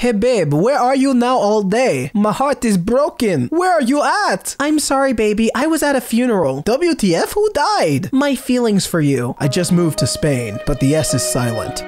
Hey babe, where are you now all day? My heart is broken. Where are you at? I'm sorry, baby. I was at a funeral. WTF? Who died? My feelings for you. I just moved to Spain, but the S is silent.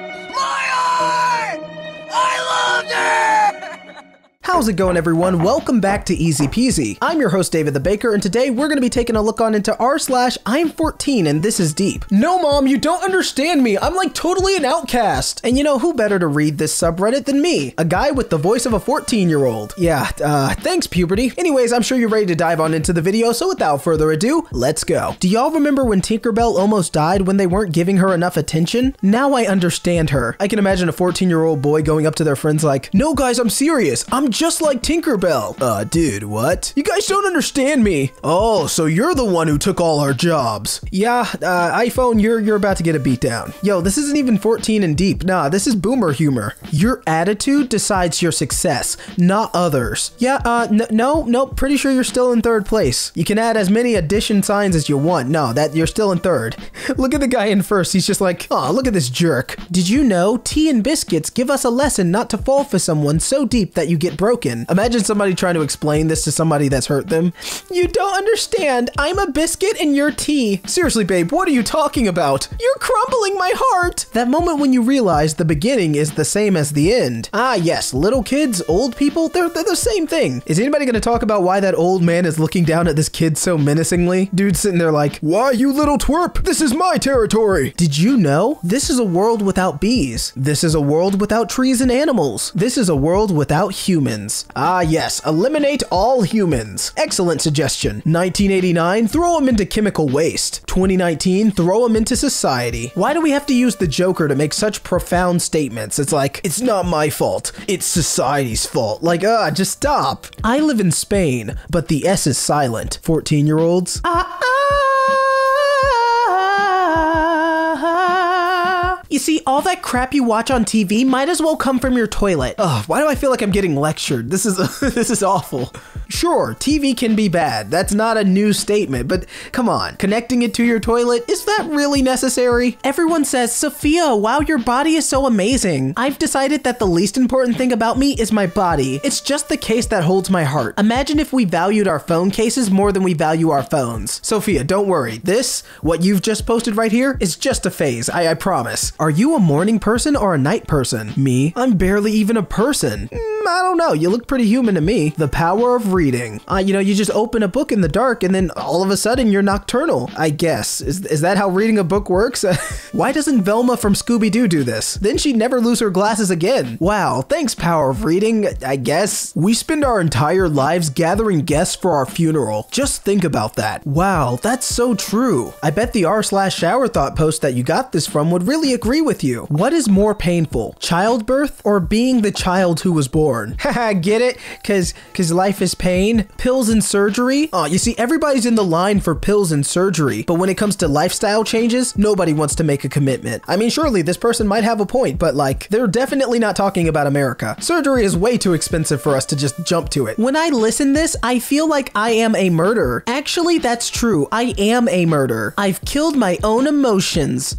How's it going, everyone? Welcome back to Easy Peasy. I'm your host, David the Baker, and today we're going to be taking a look on into r slash I'm 14 and this is deep. No, mom, you don't understand me. I'm like totally an outcast. And you know who better to read this subreddit than me? A guy with the voice of a 14 year old. Yeah, uh, thanks, puberty. Anyways, I'm sure you're ready to dive on into the video, so without further ado, let's go. Do y'all remember when Tinkerbell almost died when they weren't giving her enough attention? Now I understand her. I can imagine a 14 year old boy going up to their friends like, No, guys, I'm serious. I'm just like Tinkerbell. Uh, dude, what? You guys don't understand me. Oh, so you're the one who took all our jobs. Yeah, uh, iPhone, you're you're about to get a beat down. Yo, this isn't even 14 and deep. Nah, this is boomer humor. Your attitude decides your success, not others. Yeah, uh, no, no, pretty sure you're still in third place. You can add as many addition signs as you want. No, that you're still in third. look at the guy in first. He's just like, oh, look at this jerk. Did you know tea and biscuits give us a lesson not to fall for someone so deep that you get broken? Imagine somebody trying to explain this to somebody that's hurt them. You don't understand. I'm a biscuit and you're tea. Seriously, babe, what are you talking about? You're crumbling my heart. That moment when you realize the beginning is the same as the end. Ah, yes, little kids, old people, they're, they're the same thing. Is anybody going to talk about why that old man is looking down at this kid so menacingly? Dude's sitting there like, Why, you little twerp? This is my territory. Did you know? This is a world without bees. This is a world without trees and animals. This is a world without humans. Ah, yes, eliminate all humans. Excellent suggestion. 1989, throw them into chemical waste. 2019, throw them into society. Why do we have to use the Joker to make such profound statements? It's like, it's not my fault, it's society's fault. Like, ah, just stop. I live in Spain, but the S is silent. 14 year olds. Ah, ah. You see, all that crap you watch on TV might as well come from your toilet. Ugh, why do I feel like I'm getting lectured? This is this is awful. Sure, TV can be bad. That's not a new statement, but come on, connecting it to your toilet, is that really necessary? Everyone says, Sophia, wow, your body is so amazing. I've decided that the least important thing about me is my body. It's just the case that holds my heart. Imagine if we valued our phone cases more than we value our phones. Sophia, don't worry. This, what you've just posted right here, is just a phase, I, I promise. Are you a morning person or a night person? Me? I'm barely even a person. Mm, I don't know. You look pretty human to me. The power of reading. Uh, you know, you just open a book in the dark and then all of a sudden you're nocturnal, I guess. Is, is that how reading a book works? Why doesn't Velma from Scooby Doo do this? Then she'd never lose her glasses again. Wow, thanks, power of reading, I guess. We spend our entire lives gathering guests for our funeral. Just think about that. Wow, that's so true. I bet the r slash shower thought post that you got this from would really agree with you. What is more painful, childbirth or being the child who was born? Haha, get it? Cause, cause life is pain? Pills and surgery? Oh, you see, everybody's in the line for pills and surgery, but when it comes to lifestyle changes, nobody wants to make a commitment. I mean, surely this person might have a point, but like, they're definitely not talking about America. Surgery is way too expensive for us to just jump to it. When I listen this, I feel like I am a murderer. Actually, that's true. I am a murderer. I've killed my own emotions.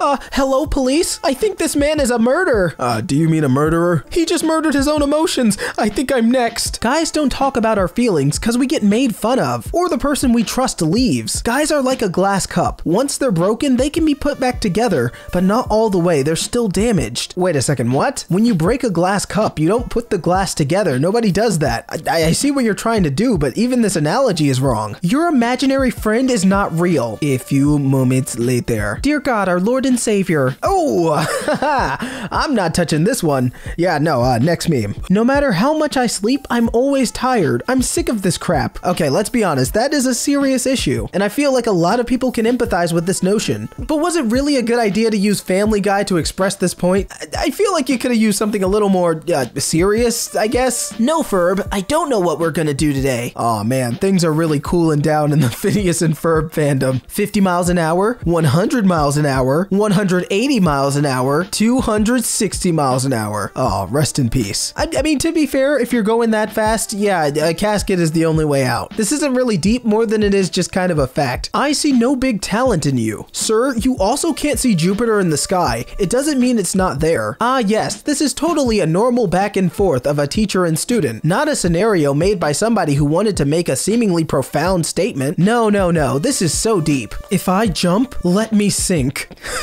Uh, hello, police? I think this man is a murderer. Uh, do you mean a murderer? He just murdered his own emotions. I think I'm next. Guys don't talk about our feelings because we get made fun of, or the person we trust leaves. Guys are like a glass cup. Once they're broken, they can be put back together, but not all the way. They're still damaged. Wait a second, what? When you break a glass cup, you don't put the glass together. Nobody does that. I, I see what you're trying to do, but even this analogy is wrong. Your imaginary friend is not real. A few moments later. Dear God, our Lord and Savior. Oh, I'm not touching this one. Yeah, no, uh, next meme. No matter how much I sleep, I'm always tired. I'm sick of this crap. Okay, let's be honest, that is a serious issue, and I feel like a lot of people can empathize with this notion. But was it really a good idea to use Family Guy to express this point? I, I feel like you could have used something a little more uh, serious, I guess. No, Ferb, I don't know what we're gonna do today. Oh man, things are really cooling down in the Phineas and Ferb fandom. 50 miles an hour, 100 miles an hour, hour, 180 miles an hour, 260 miles an hour. Oh, rest in peace. I, I mean, to be fair, if you're going that fast, yeah, a casket is the only way out. This isn't really deep more than it is just kind of a fact. I see no big talent in you. Sir, you also can't see Jupiter in the sky. It doesn't mean it's not there. Ah, yes, this is totally a normal back and forth of a teacher and student, not a scenario made by somebody who wanted to make a seemingly profound statement. No, no, no, this is so deep. If I jump, let me sink.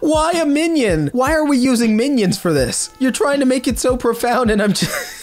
Why a minion? Why are we using minions for this? You're trying to make it so profound and I'm just...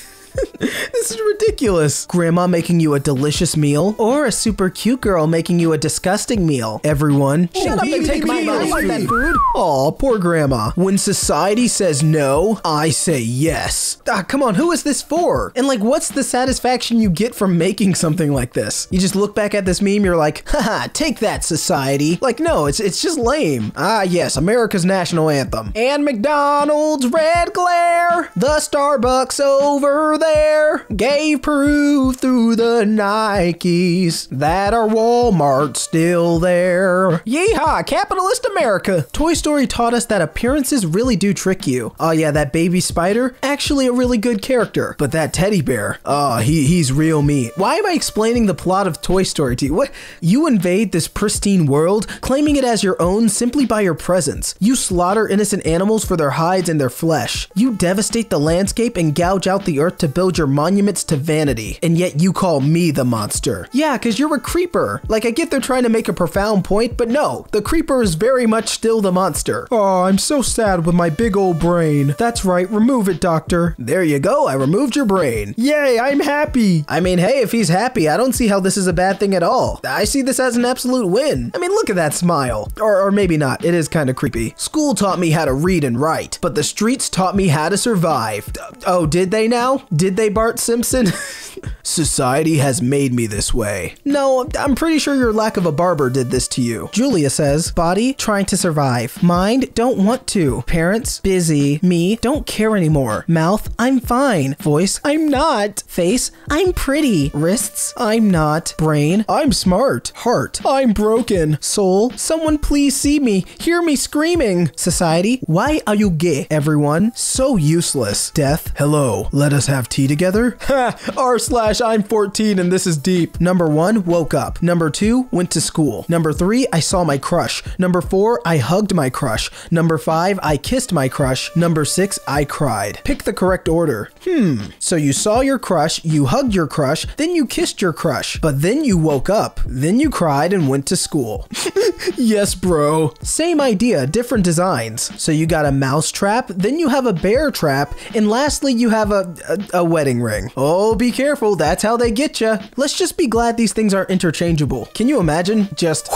this is ridiculous. Grandma making you a delicious meal, or a super cute girl making you a disgusting meal. Everyone, shut up and take my money. I that food. Aw, poor grandma. When society says no, I say yes. Ah, come on, who is this for? And like, what's the satisfaction you get from making something like this? You just look back at this meme, you're like, haha, take that, society. Like, no, it's it's just lame. Ah, yes, America's national anthem. And McDonald's red glare, the Starbucks over there gave proof through the Nikes that our Walmart's still there. Yeehaw, capitalist America. Toy Story taught us that appearances really do trick you. Oh yeah, that baby spider, actually a really good character. But that teddy bear, oh, he, he's real meat. Why am I explaining the plot of Toy Story to you? What? You invade this pristine world, claiming it as your own simply by your presence. You slaughter innocent animals for their hides and their flesh. You devastate the landscape and gouge out the earth to build your monuments to vanity, and yet you call me the monster. Yeah, because you're a creeper. Like, I get they're trying to make a profound point, but no, the creeper is very much still the monster. Oh, I'm so sad with my big old brain. That's right, remove it, doctor. There you go, I removed your brain. Yay, I'm happy. I mean, hey, if he's happy, I don't see how this is a bad thing at all. I see this as an absolute win. I mean, look at that smile. Or, or maybe not, it is kind of creepy. School taught me how to read and write, but the streets taught me how to survive. Oh, did they now? Did they, Bart? Simpson? Society has made me this way. No, I'm pretty sure your lack of a barber did this to you. Julia says, body, trying to survive. Mind, don't want to. Parents, busy. Me, don't care anymore. Mouth, I'm fine. Voice, I'm not. Face, I'm pretty. Wrists, I'm not. Brain, I'm smart. Heart, I'm broken. Soul, someone please see me. Hear me screaming. Society, why are you gay? Everyone, so useless. Death, hello, let us have tea together? Ha, r slash I'm 14 and this is deep. Number one, woke up. Number two, went to school. Number three, I saw my crush. Number four, I hugged my crush. Number five, I kissed my crush. Number six, I cried. Pick the correct order. Hmm. So you saw your crush, you hugged your crush, then you kissed your crush. But then you woke up. Then you cried and went to school. yes, bro. Same idea, different designs. So you got a mouse trap, then you have a bear trap, and lastly you have a, a, a wedding ring. Oh, be careful, that's how they get you. Let's just be glad these things are interchangeable. Can you imagine? Just,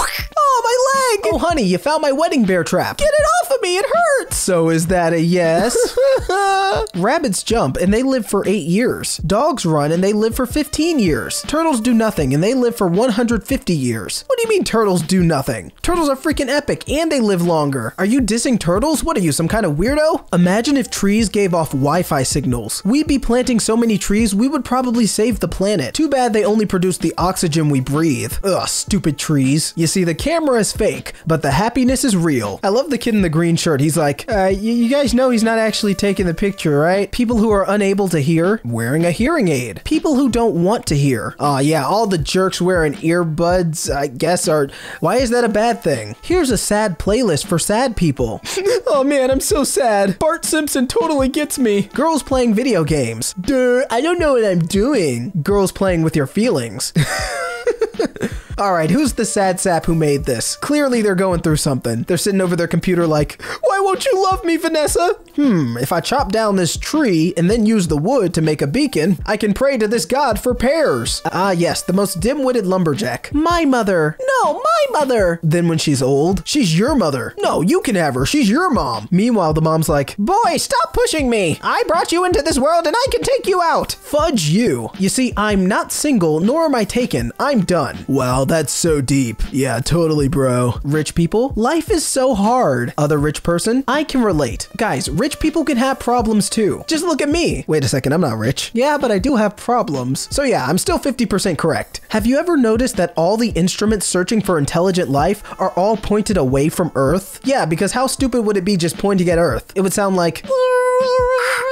leg! Oh, honey, you found my wedding bear trap. Get it off of me, it hurts! So is that a yes? Rabbits jump and they live for 8 years. Dogs run and they live for 15 years. Turtles do nothing and they live for 150 years. What do you mean turtles do nothing? Turtles are freaking epic and they live longer. Are you dissing turtles? What are you, some kind of weirdo? Imagine if trees gave off Wi-Fi signals. We'd be planting so many trees, we would probably save the planet. Too bad they only produce the oxygen we breathe. Ugh, stupid trees. You see, the camera is fake, but the happiness is real. I love the kid in the green shirt. He's like, uh, you guys know he's not actually taking the picture, right? People who are unable to hear, wearing a hearing aid. People who don't want to hear. Aw, uh, yeah, all the jerks wearing earbuds, I guess, are. Why is that a bad thing? Here's a sad playlist for sad people. oh man, I'm so sad. Bart Simpson totally gets me. Girls playing video games. Duh, I don't know what I'm doing. Girls playing with your feelings. All right, who's the sad sap who made this? Clearly they're going through something. They're sitting over their computer like, why won't you love me, Vanessa? Hmm, if I chop down this tree and then use the wood to make a beacon, I can pray to this god for pears. Ah, yes, the most dim-witted lumberjack. My mother. No, my mother. Then when she's old, she's your mother. No, you can have her. She's your mom. Meanwhile, the mom's like, boy, stop pushing me. I brought you into this world and I can take you out. Fudge you. You see, I'm not single, nor am I taken. I'm done. Well, that's so deep. Yeah, totally, bro. Rich people, life is so hard. Other rich person, I can relate. Guys, rich people can have problems too. Just look at me. Wait a second, I'm not rich. Yeah, but I do have problems. So yeah, I'm still 50% correct. Have you ever noticed that all the instruments searching for intelligent life are all pointed away from Earth? Yeah, because how stupid would it be just pointing at Earth? It would sound like.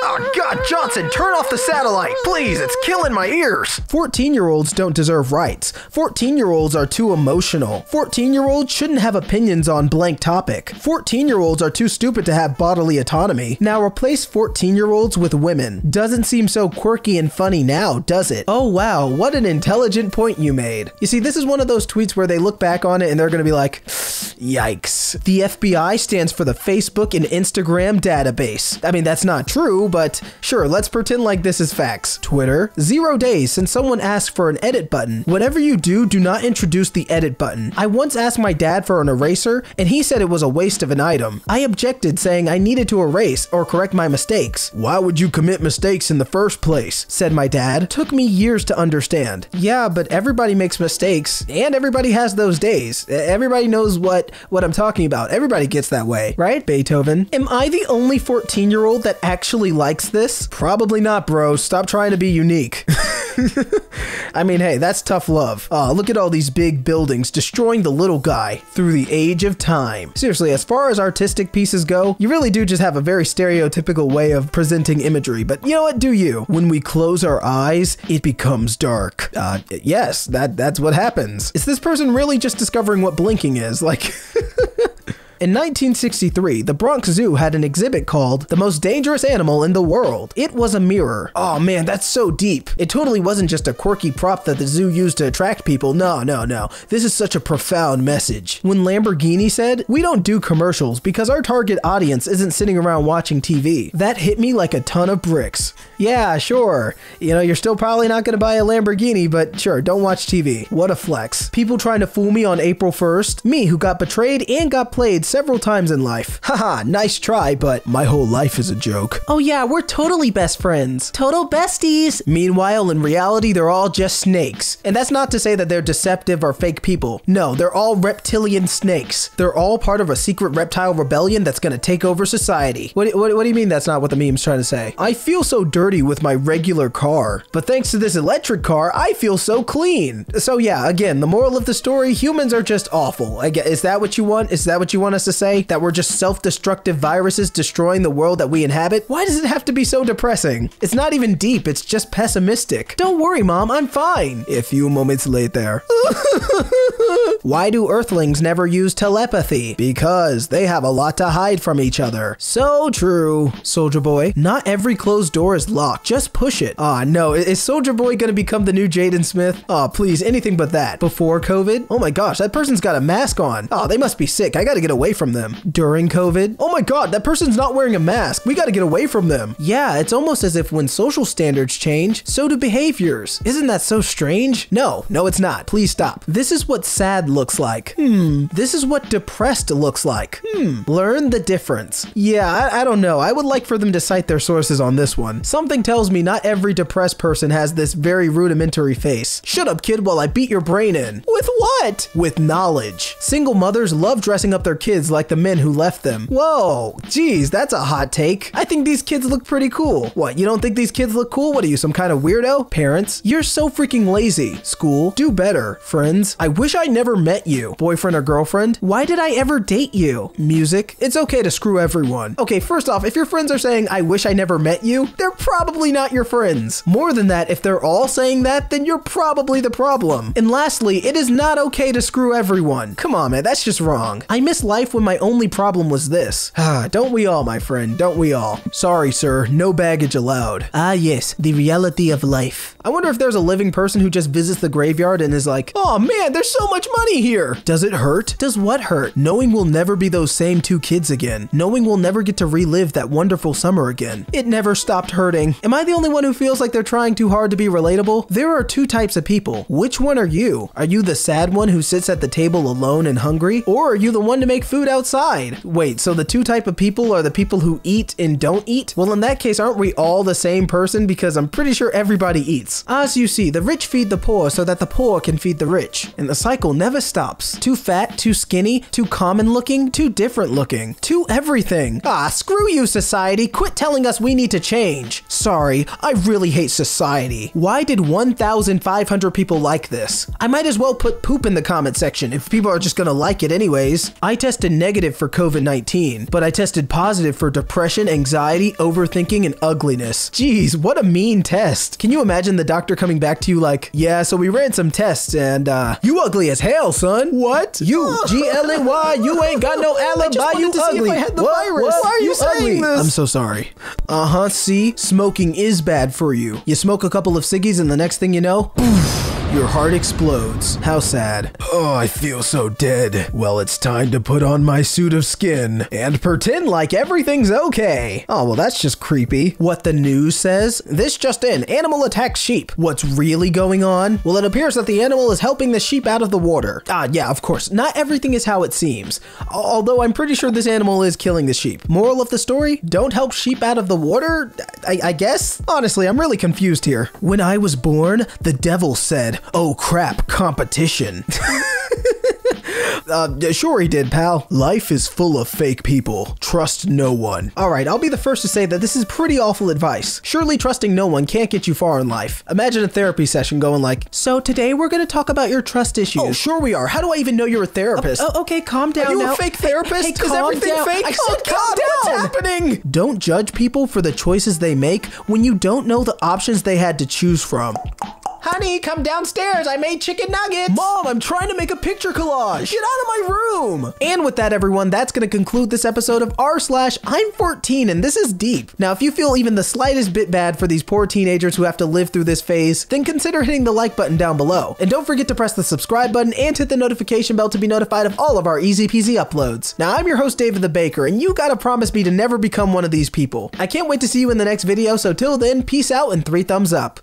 Oh, God, Johnson, turn off the satellite. Please, it's killing my ears. 14 year olds don't deserve rights. 14 year olds are too emotional. 14 year olds shouldn't have opinions on blank topic. 14 year olds are too stupid to have bodily autonomy. Now replace 14 year olds with women. Doesn't seem so quirky and funny now, does it? Oh, wow, what an intelligent point you made. You see, this is one of those tweets where they look back on it and they're gonna be like, yikes. The FBI stands for the Facebook and Instagram database. I mean, that's not true, but sure, let's pretend like this is facts. Twitter, zero days since someone asked for an edit button. Whatever you do, do not introduce the edit button. I once asked my dad for an eraser, and he said it was a waste of an item. I objected, saying I needed to erase or correct my mistakes. Why would you commit mistakes in the first place? said my dad. Took me years to understand. Yeah, but everybody makes mistakes, and everybody has those days. Everybody knows what, what I'm talking about. Everybody gets that way, right? Beethoven. Am I the only 14 year old that actually likes this? Probably not, bro. Stop trying to be unique. I mean, hey, that's tough love. Uh, look at all these big buildings destroying the little guy through the age of time. Seriously, as far as artistic pieces go, you really do just have a very stereotypical way of presenting imagery, but you know what? Do you? When we close our eyes, it becomes dark. Uh, yes, that that's what happens. Is this person really just discovering what blinking is? Like. In 1963, the Bronx Zoo had an exhibit called The Most Dangerous Animal in the World. It was a mirror. Oh man, that's so deep. It totally wasn't just a quirky prop that the zoo used to attract people. No, no, no. This is such a profound message. When Lamborghini said, We don't do commercials because our target audience isn't sitting around watching TV, that hit me like a ton of bricks. Yeah, sure. You know, you're still probably not gonna buy a Lamborghini, but sure, don't watch TV. What a flex. People trying to fool me on April 1st? Me who got betrayed and got played several times in life. Haha, nice try, but my whole life is a joke. Oh yeah, we're totally best friends. Total besties. Meanwhile, in reality, they're all just snakes. And that's not to say that they're deceptive or fake people. No, they're all reptilian snakes. They're all part of a secret reptile rebellion that's gonna take over society. What, what, what do you mean that's not what the meme's trying to say? I feel so dirty with my regular car, but thanks to this electric car, I feel so clean. So yeah, again, the moral of the story, humans are just awful. I guess, is that what you want? Is that what you want us to say? That we're just self-destructive viruses destroying the world that we inhabit? Why does it have to be so depressing? It's not even deep, it's just pessimistic. Don't worry, mom, I'm fine. A few moments later. Why do earthlings never use telepathy? Because they have a lot to hide from each other. So true, Soulja Boy. Not every closed door is locked. Just push it. Aw, oh, no. Is Soulja Boy gonna become the new Jaden Smith? Aw, oh, please, anything but that. Before COVID? Oh my gosh, that person's got a mask on. Oh, they must be sick. I gotta get away from them. During COVID? Oh my god, that person's not wearing a mask. We gotta get away from them. Yeah, it's almost as if when social standards change, so do behaviors. Isn't that so strange? No, no, it's not. Please stop. This is what sad looks like. Hmm. This is what depressed looks like. Hmm. Learn the difference. Yeah, I, I don't know. I would like for them to cite their sources on this one. Something tells me not every depressed person has this very rudimentary face. Shut up, kid, while I beat your brain in. With what? With knowledge. Single mothers love dressing up their kids like the men who left them. Whoa, geez, that's a hot take. I think these kids look pretty cool. What, you don't think these kids look cool? What are you, some kind of weirdo? Parents, you're so freaking lazy. School, do better. Friends, I wish I never met you. Boyfriend or girlfriend, why did I ever date you? Music, it's okay to screw everyone. Okay, first off, if your friends are saying, I wish I never met you, they're probably not your friends. More than that, if they're all saying that, then you're probably the problem. And lastly, it is not okay to screw everyone. Come on, man, that's just wrong. I miss life when my only problem was this. Ah, don't we all, my friend, don't we all? Sorry, sir, no baggage allowed. Ah, yes, the reality of life. I wonder if there's a living person who just visits the graveyard and is like, oh man, there's so much money here. Does it hurt? Does what hurt? Knowing we'll never be those same two kids again. Knowing we'll never get to relive that wonderful summer again. It never stopped hurting. Am I the only one who feels like they're trying too hard to be relatable? There are two types of people. Which one are you? Are you the sad one who sits at the table alone and hungry? Or are you the one to make food outside. Wait, so the two type of people are the people who eat and don't eat? Well, in that case, aren't we all the same person? Because I'm pretty sure everybody eats. As you see, the rich feed the poor so that the poor can feed the rich. And the cycle never stops. Too fat, too skinny, too common looking, too different looking, too everything. Ah, screw you, society. Quit telling us we need to change. Sorry, I really hate society. Why did 1,500 people like this? I might as well put poop in the comment section if people are just gonna like it anyways. I tested negative for COVID 19, but I tested positive for depression, anxiety, overthinking, and ugliness. Jeez, what a mean test. Can you imagine the doctor coming back to you like, yeah, so we ran some tests and, uh, you ugly as hell, son. What? You, G L N Y, you ain't got no alibi, you ugly. I had the what? virus. What? Why are you saying ugly. this? I'm so sorry. Uh huh, see? Smoking is bad for you. You smoke a couple of ciggies and the next thing you know, your heart explodes. How sad. Oh, I feel so dead. Well, it's time to put on my suit of skin and pretend like everything's okay. Oh, well, that's just creepy. What the news says? This just in animal attacks sheep. What's really going on? Well, it appears that the animal is helping the sheep out of the water. Ah, yeah, of course. Not everything is how it seems. Although I'm pretty sure this animal is killing the sheep. Moral of the story? Don't help sheep out of the water? I, I guess? Honestly, I'm really confused here. When I was born, the devil said, Oh crap, competition. Uh, sure he did, pal. Life is full of fake people. Trust no one. Alright, I'll be the first to say that this is pretty awful advice. Surely trusting no one can't get you far in life. Imagine a therapy session going like, So today we're gonna talk about your trust issues. Oh, sure we are. How do I even know you're a therapist? Oh, okay, calm down Are you a now. fake Hey, therapist? Hey, Is calm everything down. fake? I Oh, said calm God, down. what's happening? Don't judge people for the choices they make when you don't know the options they had to choose from. Honey, come downstairs. I made chicken nuggets. Mom, I'm trying to make a picture collage. Get out of my room. And with that, everyone, that's going to conclude this episode of r slash I'm 14 and this is deep. Now, if you feel even the slightest bit bad for these poor teenagers who have to live through this phase, then consider hitting the like button down below. And don't forget to press the subscribe button and hit the notification bell to be notified of all of our easy peasy uploads. Now, I'm your host, David the Baker, and you gotta promise me to never become one of these people. I can't wait to see you in the next video, so till then, peace out and three thumbs up.